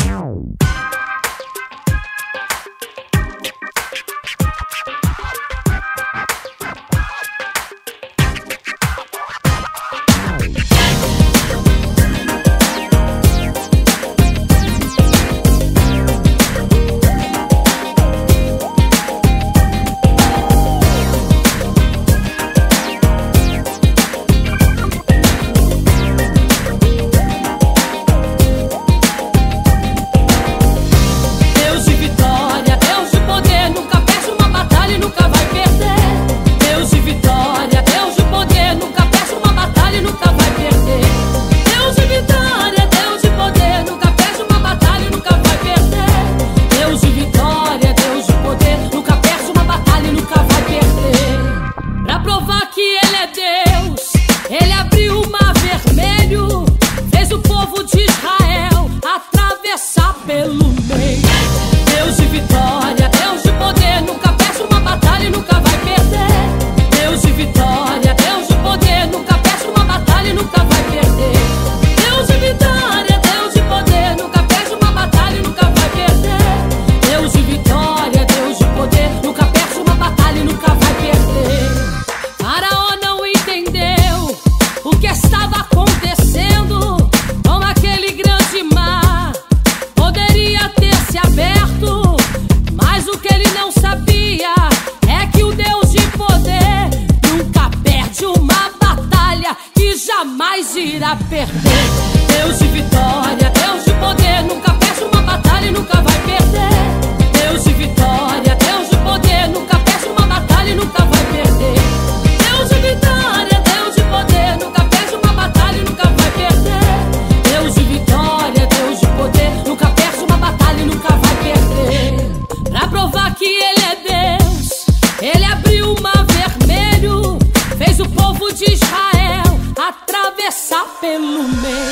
jamais irá perder. Deus de vitória, Deus de poder, nunca perde uma batalha e nunca vai perder. Deus de vitória, Deus de poder, nunca perde uma batalha e nunca vai perder. Deus de vitória, Deus de poder, nunca perde uma batalha e nunca vai perder. Deus de vitória, Deus de poder, nunca perde uma batalha e nunca vai perder. Pra provar que Ele é Deus, Ele abriu o pelo meio.